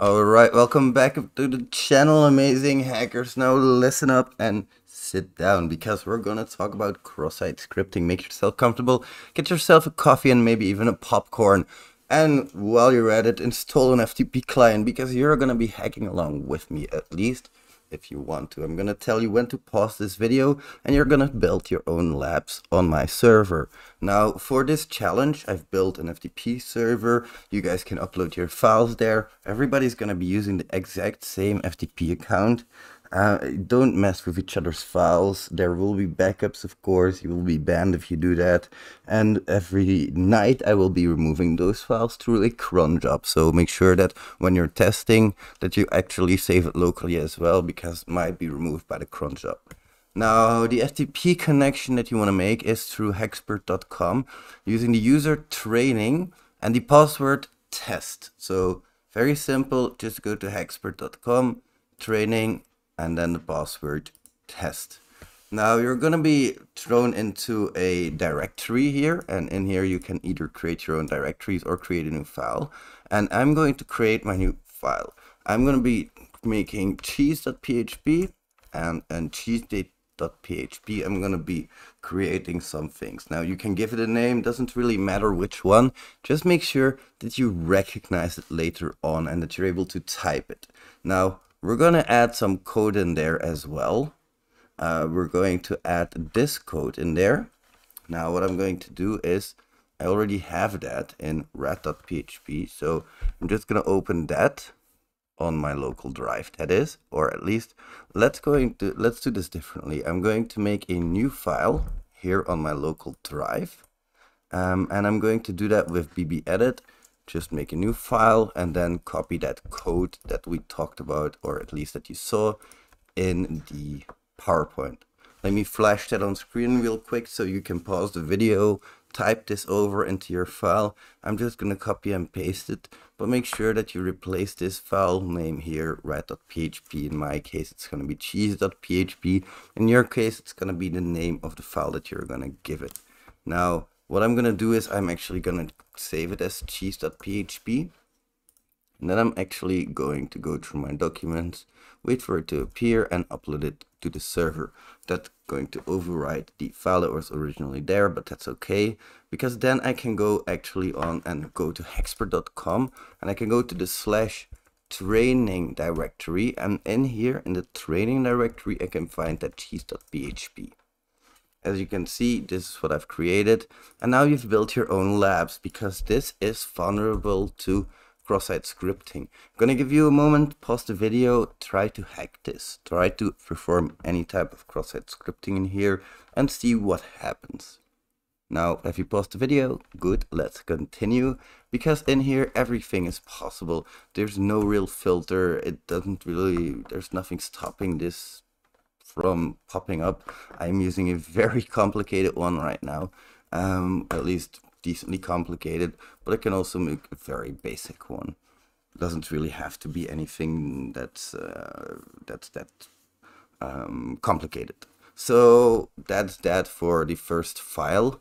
Alright, welcome back to the channel, amazing hackers. Now listen up and sit down because we're gonna talk about cross-site scripting. Make yourself comfortable, get yourself a coffee and maybe even a popcorn. And while you're at it, install an FTP client because you're gonna be hacking along with me at least if you want to. I'm gonna tell you when to pause this video and you're gonna build your own labs on my server. Now for this challenge, I've built an FTP server. You guys can upload your files there. Everybody's gonna be using the exact same FTP account. Uh, don't mess with each other's files. There will be backups, of course. You will be banned if you do that. And every night I will be removing those files through a cron job. So make sure that when you're testing that you actually save it locally as well because it might be removed by the cron job. Now, the FTP connection that you want to make is through hackxpert.com using the user training and the password test. So very simple, just go to hackxpert.com, training, and then the password test. Now you're going to be thrown into a directory here and in here you can either create your own directories or create a new file. And I'm going to create my new file. I'm going to be making cheese.php and, and cheese.php. I'm going to be creating some things. Now you can give it a name, doesn't really matter which one. Just make sure that you recognize it later on and that you're able to type it. Now we're going to add some code in there as well. Uh, we're going to add this code in there. Now what I'm going to do is, I already have that in rat.php, so I'm just going to open that on my local drive that is or at least let's going to let's do this differently i'm going to make a new file here on my local drive um, and i'm going to do that with BBEdit just make a new file and then copy that code that we talked about or at least that you saw in the PowerPoint. Let me flash that on screen real quick so you can pause the video, type this over into your file. I'm just going to copy and paste it, but make sure that you replace this file name here, rat.php. In my case, it's going to be cheese.php. In your case, it's going to be the name of the file that you're going to give it. Now, what I'm going to do is I'm actually going to save it as cheese.php. And then I'm actually going to go through my documents, wait for it to appear and upload it to the server. That's going to overwrite the file that was originally there, but that's okay. Because then I can go actually on and go to hackxpert.com and I can go to the slash training directory and in here in the training directory I can find that cheese.php. As you can see, this is what I've created. And now you've built your own labs because this is vulnerable to cross-site scripting. I'm gonna give you a moment, pause the video, try to hack this. Try to perform any type of cross-site scripting in here and see what happens. Now, if you paused the video, good, let's continue. Because in here, everything is possible. There's no real filter. It doesn't really, there's nothing stopping this from popping up. I'm using a very complicated one right now, um, at least decently complicated, but I can also make a very basic one. Doesn't really have to be anything that's uh, that's that um, complicated. So that's that for the first file.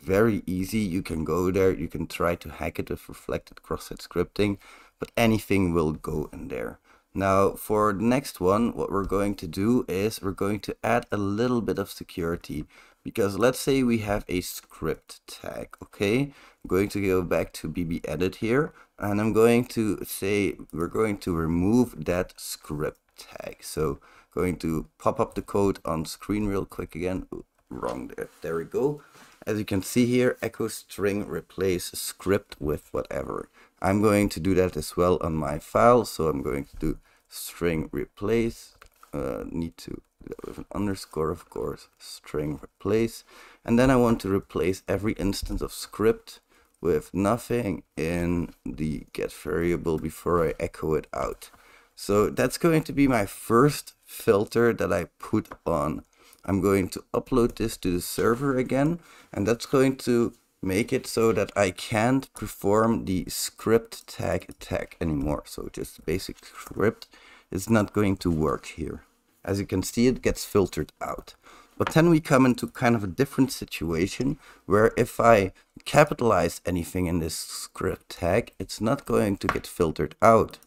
Very easy. You can go there. You can try to hack it with reflected cross-site scripting, but anything will go in there. Now for the next one, what we're going to do is we're going to add a little bit of security because let's say we have a script tag, okay? I'm going to go back to BBEdit here and I'm going to say we're going to remove that script tag. So going to pop up the code on screen real quick again. Ooh, wrong there. There we go. As you can see here, echo string replace script with whatever. I'm going to do that as well on my file. So I'm going to do string replace. Uh, need to do that with an underscore, of course, string replace. And then I want to replace every instance of script with nothing in the get variable before I echo it out. So that's going to be my first filter that I put on. I'm going to upload this to the server again, and that's going to make it so that I can't perform the script tag attack anymore. So just basic script is not going to work here. As you can see, it gets filtered out. But then we come into kind of a different situation where if I capitalize anything in this script tag, it's not going to get filtered out.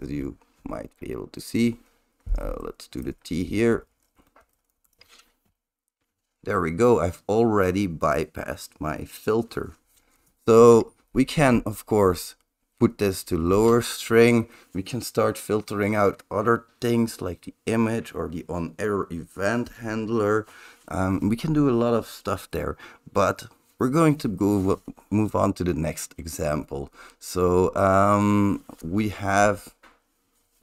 as you might be able to see. Uh, let's do the T here. There we go. I've already bypassed my filter. So we can, of course, put this to lower string. We can start filtering out other things like the image or the on error event handler. Um, we can do a lot of stuff there, but we're going to go move on to the next example. So um, we have,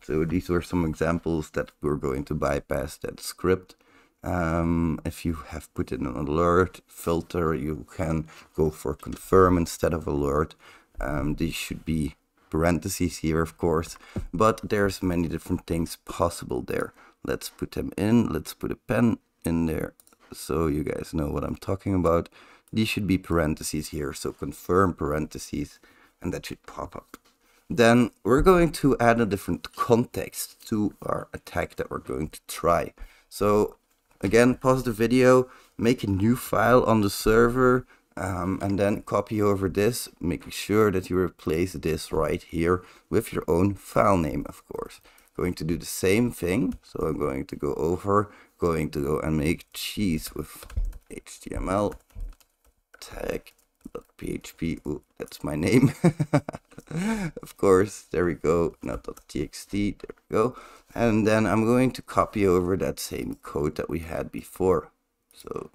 so these were some examples that we're going to bypass that script. Um, if you have put in an alert filter, you can go for confirm instead of alert. Um, these should be parentheses here, of course, but there's many different things possible there. Let's put them in. Let's put a pen in there so you guys know what I'm talking about. These should be parentheses here, so confirm parentheses, and that should pop up. Then we're going to add a different context to our attack that we're going to try. So Again, pause the video, make a new file on the server, um, and then copy over this, making sure that you replace this right here with your own file name, of course. Going to do the same thing, so I'm going to go over, going to go and make cheese with HTML tag .php, Ooh, that's my name. of course, there we go, not .txt, there we go. And then I'm going to copy over that same code that we had before. So,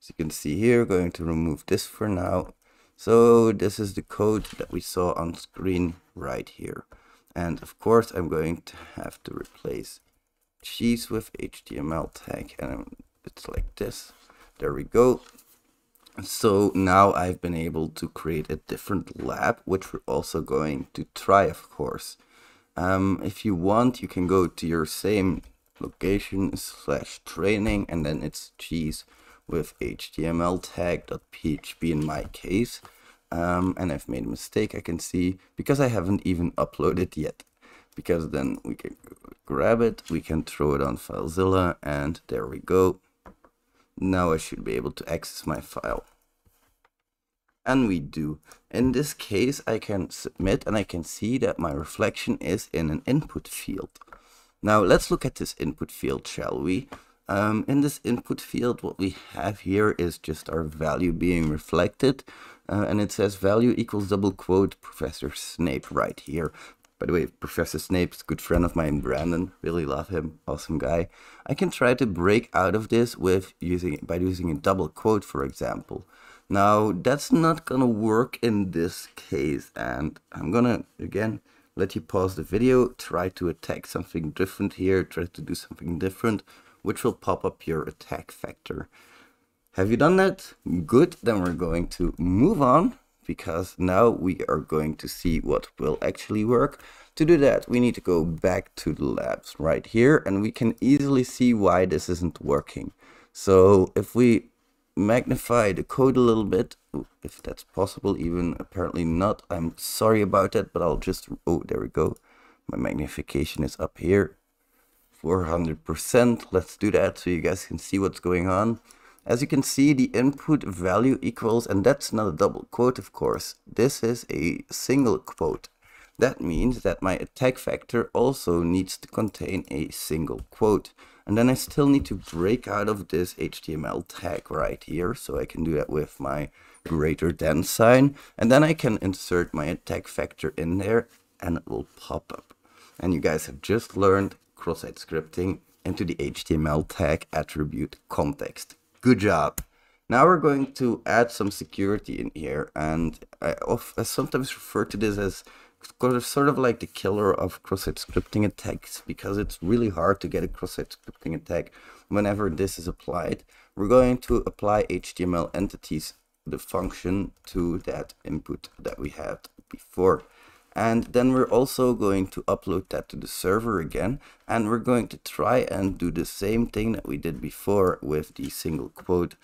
as you can see here, going to remove this for now. So this is the code that we saw on screen right here. And of course, I'm going to have to replace cheese with HTML tag. And it's like this. There we go. So now I've been able to create a different lab, which we're also going to try, of course. Um, if you want, you can go to your same location slash training, and then it's cheese with HTML tag.php in my case. Um, and I've made a mistake, I can see, because I haven't even uploaded yet. Because then we can grab it, we can throw it on FileZilla, and there we go. Now I should be able to access my file. And we do. In this case, I can submit and I can see that my reflection is in an input field. Now let's look at this input field, shall we? Um, in this input field, what we have here is just our value being reflected. Uh, and it says value equals double quote Professor Snape right here. By the way, Professor Snape's good friend of mine, Brandon. Really love him. Awesome guy. I can try to break out of this with using by using a double quote, for example. Now, that's not gonna work in this case. And I'm gonna, again, let you pause the video, try to attack something different here, try to do something different, which will pop up your attack vector. Have you done that? Good, then we're going to move on because now we are going to see what will actually work. To do that, we need to go back to the labs right here and we can easily see why this isn't working. So if we magnify the code a little bit, if that's possible, even apparently not, I'm sorry about that, but I'll just, oh, there we go. My magnification is up here, 400%. Let's do that so you guys can see what's going on. As you can see, the input value equals, and that's not a double quote, of course. This is a single quote. That means that my attack vector also needs to contain a single quote. And then I still need to break out of this HTML tag right here. So I can do that with my greater than sign. And then I can insert my attack vector in there and it will pop up. And you guys have just learned cross-site scripting into the HTML tag attribute context. Good job. Now we're going to add some security in here and I, I sometimes refer to this as sort of like the killer of cross-site scripting attacks because it's really hard to get a cross-site scripting attack whenever this is applied. We're going to apply HTML entities, the function to that input that we had before. And then we're also going to upload that to the server again. And we're going to try and do the same thing that we did before with the single quote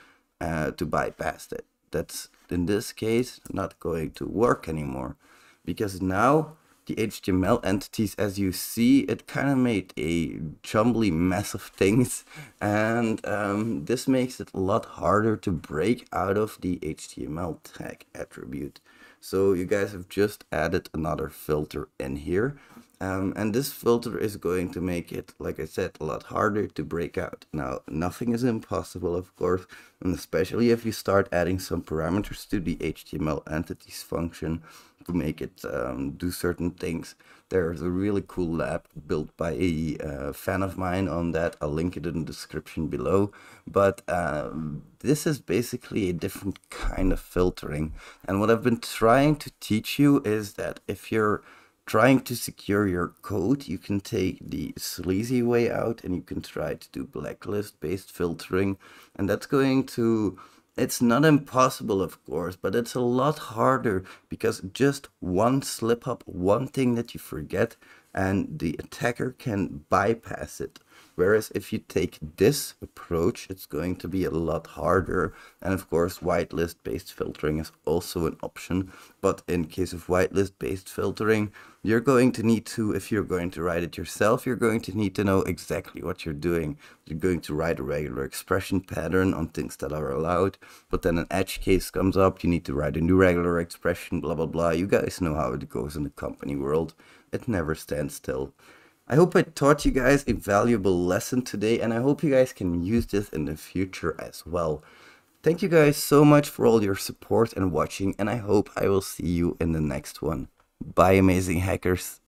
uh, to bypass it. That's in this case not going to work anymore because now the HTML entities, as you see, it kind of made a jumbly mess of things. And um, this makes it a lot harder to break out of the HTML tag attribute. So you guys have just added another filter in here. Um, and this filter is going to make it, like I said, a lot harder to break out. Now, nothing is impossible, of course, and especially if you start adding some parameters to the HTML entities function to make it um, do certain things. There's a really cool lab built by a uh, fan of mine on that. I'll link it in the description below. But um, this is basically a different kind of filtering. And what I've been trying to teach you is that if you're trying to secure your code, you can take the sleazy way out and you can try to do blacklist based filtering. And that's going to, it's not impossible, of course, but it's a lot harder because just one slip up, one thing that you forget, and the attacker can bypass it. Whereas if you take this approach, it's going to be a lot harder. And of course, whitelist based filtering is also an option. But in case of whitelist based filtering, you're going to need to, if you're going to write it yourself, you're going to need to know exactly what you're doing. You're going to write a regular expression pattern on things that are allowed, but then an edge case comes up, you need to write a new regular expression, blah, blah, blah. You guys know how it goes in the company world. It never stands still. I hope I taught you guys a valuable lesson today and I hope you guys can use this in the future as well. Thank you guys so much for all your support and watching and I hope I will see you in the next one. Bye amazing hackers.